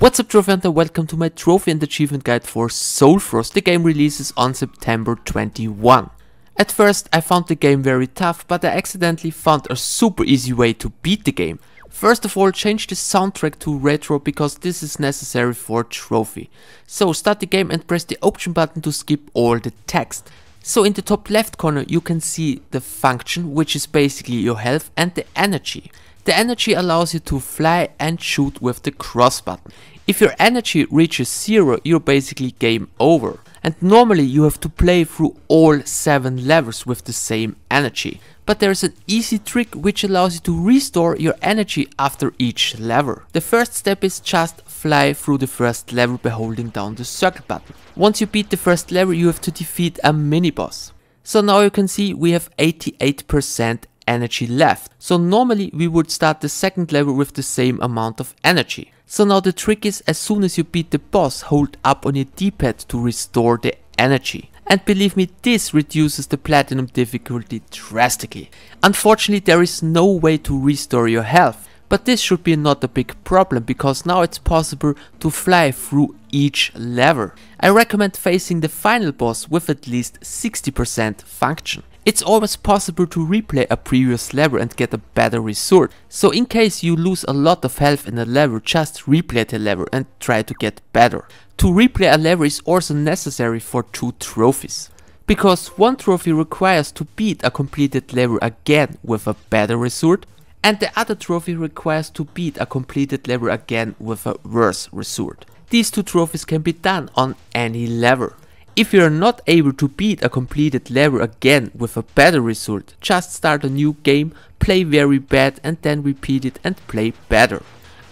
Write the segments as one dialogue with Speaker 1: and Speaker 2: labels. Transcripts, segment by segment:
Speaker 1: What's up Trophy Hunter, welcome to my trophy and achievement guide for SoulFrost. The game releases on September 21. At first I found the game very tough, but I accidentally found a super easy way to beat the game. First of all, change the soundtrack to retro because this is necessary for trophy. So start the game and press the option button to skip all the text. So in the top left corner you can see the function which is basically your health and the energy. The energy allows you to fly and shoot with the cross button. If your energy reaches zero, you're basically game over. And normally you have to play through all 7 levels with the same energy. But there is an easy trick which allows you to restore your energy after each level. The first step is just fly through the first level by holding down the circle button. Once you beat the first level you have to defeat a mini boss. So now you can see we have 88% energy left. So normally we would start the second level with the same amount of energy. So now the trick is as soon as you beat the boss, hold up on your D-pad to restore the energy. And believe me, this reduces the platinum difficulty drastically. Unfortunately, there is no way to restore your health. But this should be not a big problem because now it's possible to fly through each level. I recommend facing the final boss with at least 60% function. It's always possible to replay a previous level and get a better result. So in case you lose a lot of health in a level, just replay the level and try to get better. To replay a level is also necessary for two trophies. Because one trophy requires to beat a completed level again with a better result, and the other trophy requires to beat a completed level again with a worse result. These two trophies can be done on any level. If you are not able to beat a completed level again with a better result, just start a new game, play very bad and then repeat it and play better.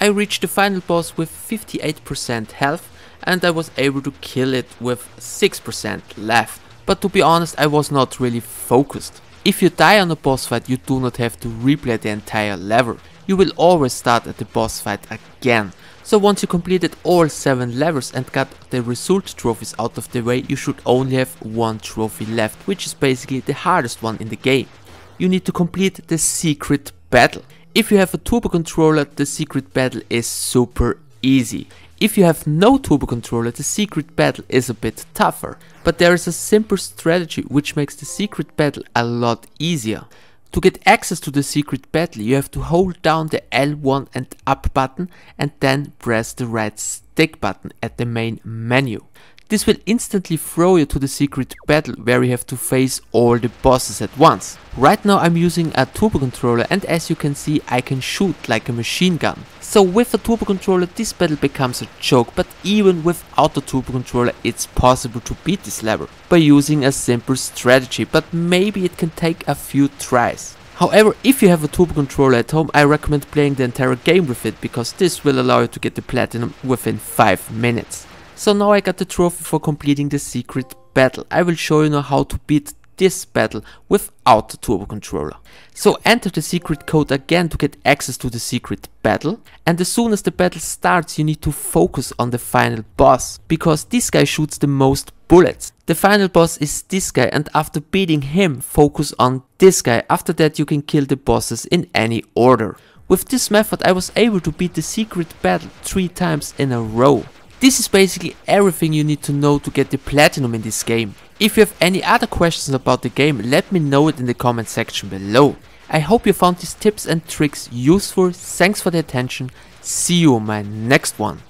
Speaker 1: I reached the final boss with 58% health and I was able to kill it with 6% left. But to be honest I was not really focused. If you die on a boss fight you do not have to replay the entire level. You will always start at the boss fight again. So once you completed all 7 levels and got the result trophies out of the way, you should only have one trophy left, which is basically the hardest one in the game. You need to complete the secret battle. If you have a turbo controller, the secret battle is super easy. If you have no turbo controller, the secret battle is a bit tougher. But there is a simple strategy which makes the secret battle a lot easier. To get access to the secret battle you have to hold down the L1 and up button and then press the right stick button at the main menu. This will instantly throw you to the secret battle where you have to face all the bosses at once. Right now I'm using a turbo controller and as you can see I can shoot like a machine gun. So with a turbo controller this battle becomes a joke but even without the turbo controller it's possible to beat this level by using a simple strategy but maybe it can take a few tries. However, if you have a turbo controller at home, I recommend playing the entire game with it because this will allow you to get the platinum within 5 minutes. So now I got the trophy for completing the secret battle. I will show you now how to beat this battle without the turbo controller. So enter the secret code again to get access to the secret battle and as soon as the battle starts you need to focus on the final boss because this guy shoots the most bullets. The final boss is this guy and after beating him focus on this guy after that you can kill the bosses in any order. With this method I was able to beat the secret battle 3 times in a row. This is basically everything you need to know to get the platinum in this game. If you have any other questions about the game, let me know it in the comment section below. I hope you found these tips and tricks useful, thanks for the attention, see you on my next one.